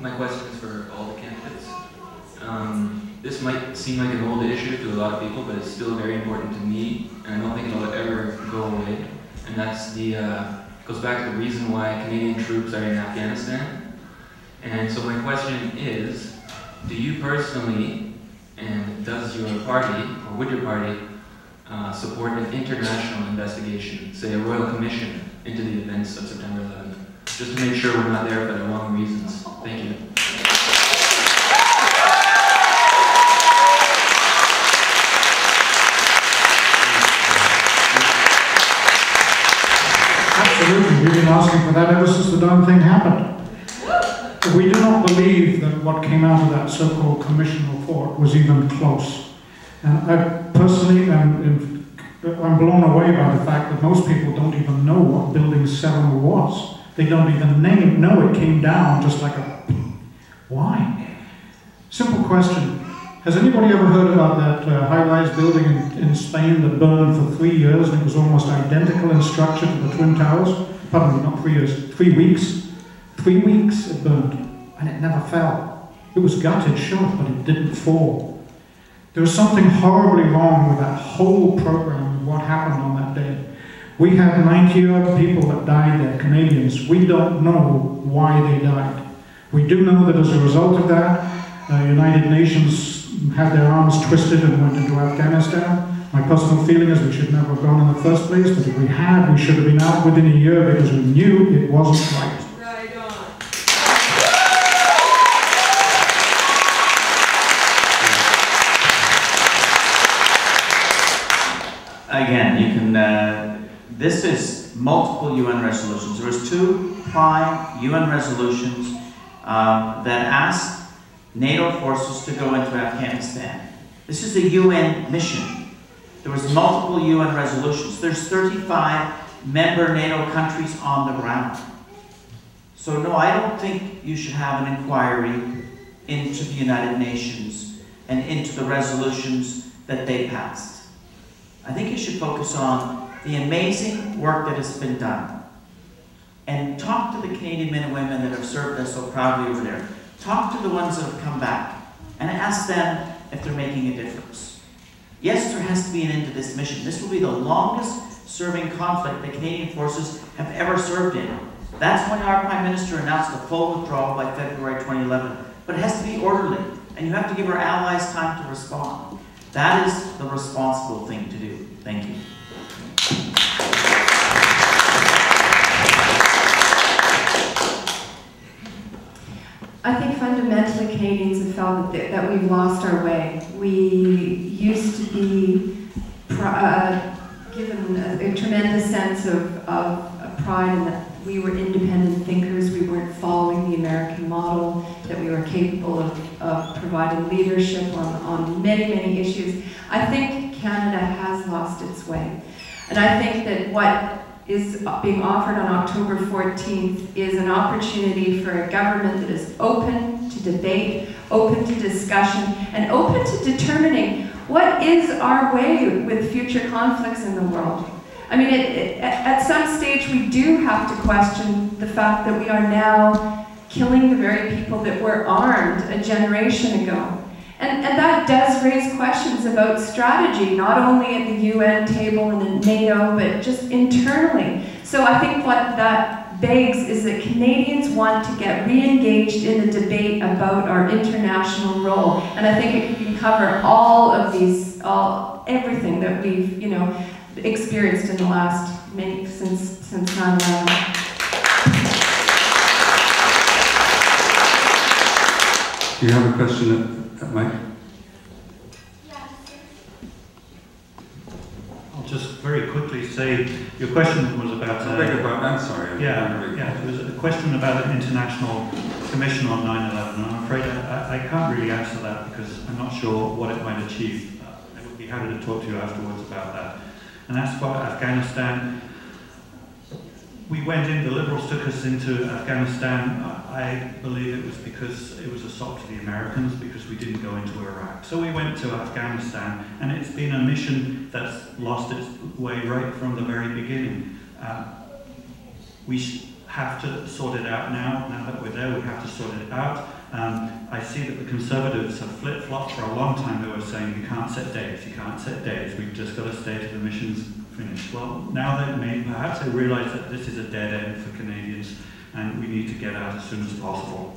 My question is for all the candidates. Um, this might seem like an old issue to a lot of people, but it's still very important to me, and I don't think it'll ever go away. And that's the uh, goes back to the reason why Canadian troops are in Afghanistan. And so my question is, do you personally, and does your party, or would your party, uh, support an international investigation, say a royal commission, into the events of September 11th, just to make sure we're not there for the wrong reasons? Thank you. Absolutely, we've been asking for that ever since the darn thing happened. We do not believe that what came out of that so-called commission report was even close. And I personally am, I'm blown away by the fact that most people don't even know what Building 7 was. They don't even name, know it came down just like a... Why? Simple question. Has anybody ever heard about that uh, high-rise building in, in Spain that burned for three years and it was almost identical in structure to the Twin Towers? Pardon me, not three years, three weeks. Three weeks it burned and it never fell. It was gutted, sure, but it didn't fall. There was something horribly wrong with that whole program and what happened on that day. We have 90 odd people that died there, Canadians. We don't know why they died. We do know that as a result of that, uh, United Nations had their arms twisted and went into Afghanistan. My personal feeling is we should never have gone in the first place, but if we had, we should have been out within a year because we knew it wasn't right. Right. Again, you can, uh, this is multiple UN resolutions. There was two prime UN resolutions um, that asked NATO forces to go into Afghanistan. This is a UN mission. There was multiple UN resolutions. There's 35 member NATO countries on the ground. So no, I don't think you should have an inquiry into the United Nations and into the resolutions that they passed. I think you should focus on the amazing work that has been done. And talk to the Canadian men and women that have served us so proudly over there. Talk to the ones that have come back and ask them if they're making a difference. Yes, there has to be an end to this mission. This will be the longest serving conflict the Canadian forces have ever served in. That's when our Prime Minister announced the full withdrawal by February 2011. But it has to be orderly, and you have to give our allies time to respond. That is the responsible thing to do. Thank you. I think fundamentally Canadians have felt that, that we've lost our way. We used to be uh, given a, a tremendous sense of, of pride in that we were independent thinkers, we weren't following the American model, that we were capable of, of providing leadership on, on many, many issues. I think Canada has lost its way. And I think that what is being offered on October 14th is an opportunity for a government that is open to debate, open to discussion, and open to determining what is our way with future conflicts in the world. I mean, it, it, at some stage, we do have to question the fact that we are now killing the very people that were armed a generation ago. And, and that does raise questions about strategy, not only at the UN table and in NATO, but just internally. So I think what that begs is that Canadians want to get re-engaged in the debate about our international role. And I think it can cover all of these, all, everything that we've, you know, experienced in the last, maybe since, since 9/11. Do you have a question at, at Mike? I'll just very quickly say, your question was about... Your pardon, I'm sorry. I'm Yeah, yeah, it was a question about an international commission on 9/11, I'm afraid I, I can't really answer that because I'm not sure what it might achieve. Uh, I would be happy to talk to you afterwards about that. And as for Afghanistan, we went in, the Liberals took us into Afghanistan. I believe it was because it was a sop to the Americans because we didn't go into Iraq. So we went to Afghanistan, and it's been a mission that's lost its way right from the very beginning. Uh, we have to sort it out now. Now that we're there, we have to sort it out. Um, I see that the Conservatives have flip-flopped for a long time. They were saying you can't set dates, you can't set dates. We've just got to stay to the mission's finished. Well, now they may perhaps they realise that this is a dead end for Canadians, and we need to get out as soon as possible.